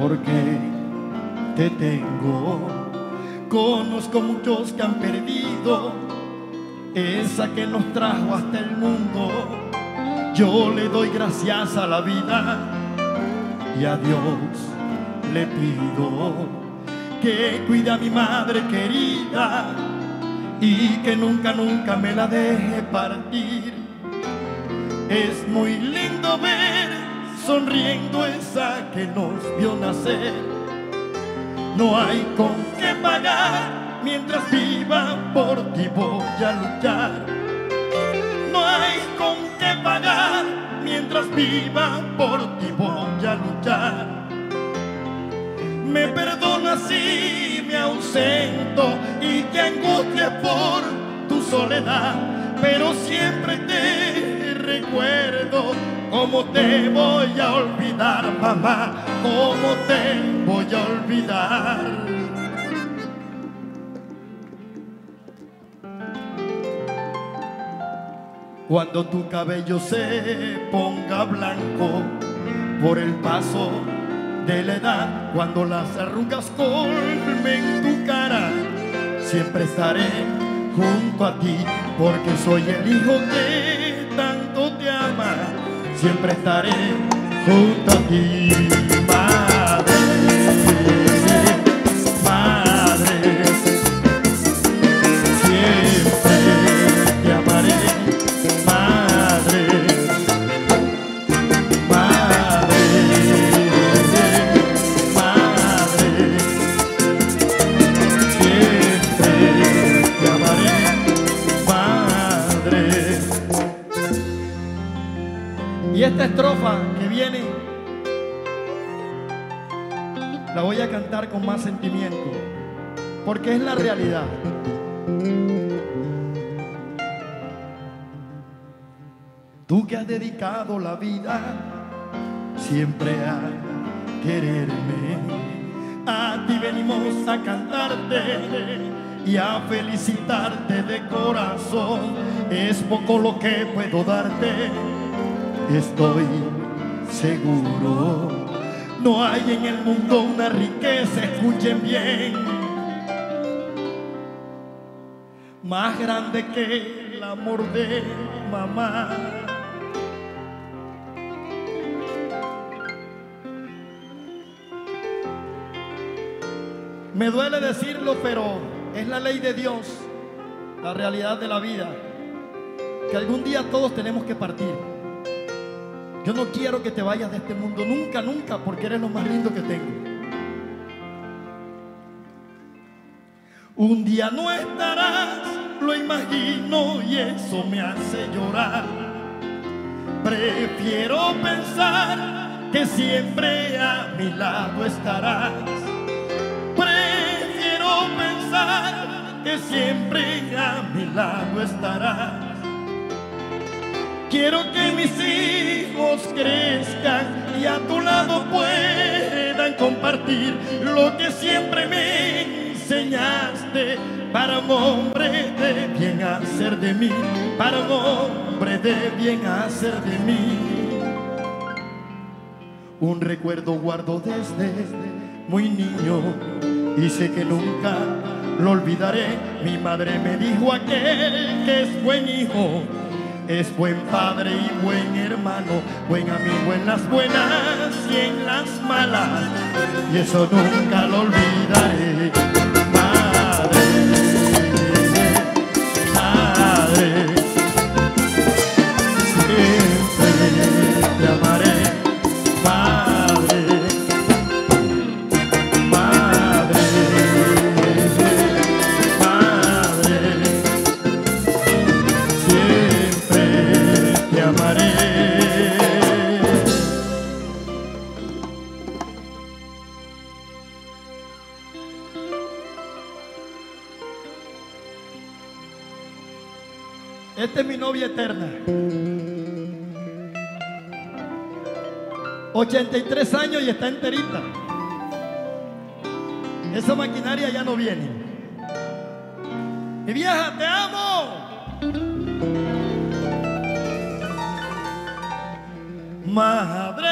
porque te tengo. Conozco muchos que han perdido esa que nos trajo hasta el mundo. Yo le doy gracias a la vida y a Dios le pido que cuide a mi madre querida y que nunca, nunca me la deje partir. Es muy lindo ver sonriendo esa que nos vio nacer. No hay con qué pagar mientras viva por ti voy a luchar. No hay con qué pagar mientras viva por ti voy a luchar. Me perdona si me ausento y te angustia por tu soledad, pero siempre te recuerdo ¿Cómo te voy a olvidar, mamá? ¿Cómo te voy a olvidar? Cuando tu cabello se ponga blanco por el paso de la edad, cuando las arrugas colmen tu cara, siempre estaré junto a ti, porque soy el hijo que siempre estaré junto a ti, Estrofa que viene, la voy a cantar con más sentimiento, porque es la realidad. Tú que has dedicado la vida siempre a quererme, a ti venimos a cantarte y a felicitarte de corazón. Es poco lo que puedo darte estoy seguro. No hay en el mundo una riqueza, escuchen bien, más grande que el amor de mamá. Me duele decirlo, pero es la ley de Dios, la realidad de la vida, que algún día todos tenemos que partir. Yo no quiero que te vayas de este mundo nunca, nunca, porque eres lo más lindo que tengo. Un día no estarás, lo imagino y eso me hace llorar. Prefiero pensar que siempre a mi lado estarás. Prefiero pensar que siempre a mi lado estarás. Quiero que mis hijos crezcan y a tu lado puedan compartir lo que siempre me enseñaste para un hombre de bien hacer de mí, para un hombre de bien hacer de mí. Un recuerdo guardo desde muy niño y sé que nunca lo olvidaré. Mi madre me dijo aquel que es buen hijo es buen padre y buen hermano, buen amigo en las buenas y en las malas. Y eso nunca lo olvidaré. Esta es mi novia eterna. 83 años y está enterita. Esa maquinaria ya no viene. Mi vieja, te amo. Madre